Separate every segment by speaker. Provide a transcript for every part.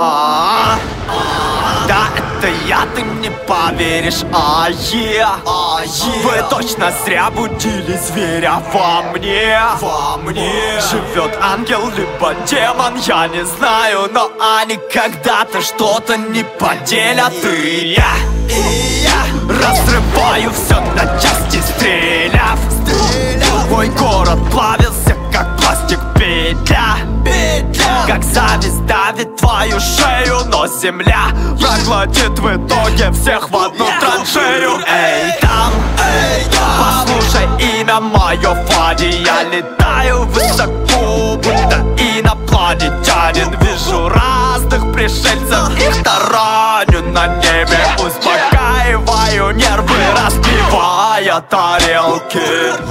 Speaker 1: а Да, это я, ты мне поверишь, а е. А е. Вы точно зря будили зверя во мне. Во мне. Живет ангел, либо демон, я не знаю Но они когда-то что-то не поделят. И я, и я Разрываю все на части, стреляю шею Но земля проглотит в итоге всех в одну траншею. Эй, там, эй, послушай имя мое Фади Я летаю высоко, будто инопланетянин. Вижу разных пришельцев, их тараню на небе. Успокаиваю нервы, разбивая тарелки.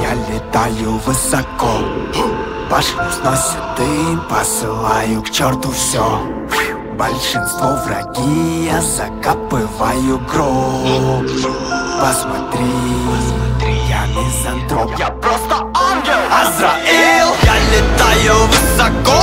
Speaker 2: Я летаю высоко. Башню сносит дым Посылаю к черту все Большинство враги Я закапываю гроб. Посмотри, Я мизантроп.
Speaker 1: Я просто ангел. Азраил. Я летаю высоко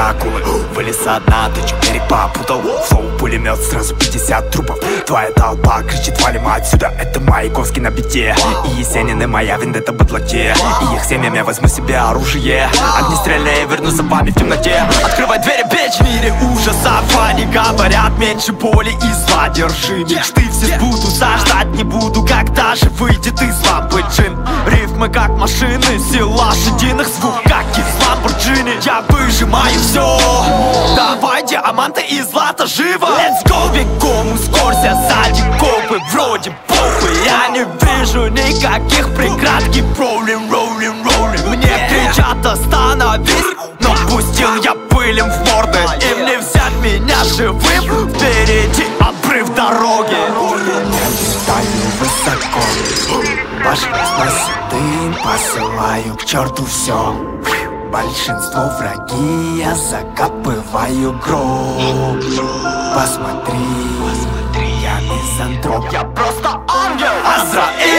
Speaker 2: акулы Вылез со дна, ты берег попутал. Флоу, пулемет, сразу 50 трупов. Твоя толпа кричит, валим отсюда! Это Маяковский на бите. И Есенин и моя вендетта бадлоке И их семьями я возьму себе оружие. Огнестрельное верну за вами в темноте.
Speaker 1: Открывай двери, печь в мире ужасов Они говорят меньше боли и зла. Держи мечты все сбудутся Ждать не буду, когда же выйдет из лампы джин? Рифмы как машины, сила лошадиных Звук. Как из Я выжимаю все Давай диаманты и злато живо. Let's go, бегом, ускорься Сзади копы, вроде похуй Я не вижу никаких преград. Keep rolling, rolling, rolling. Мне кричат остановись. Но пустил я пылем в морды. Им не взять меня живым. Впереди обрыв дороги.
Speaker 2: Высоко. Сносит дым Посылаю к черту все Большинство враги Я закапываю гроб. Посмотри, Я мизантроп
Speaker 1: Я просто ангел. Азраил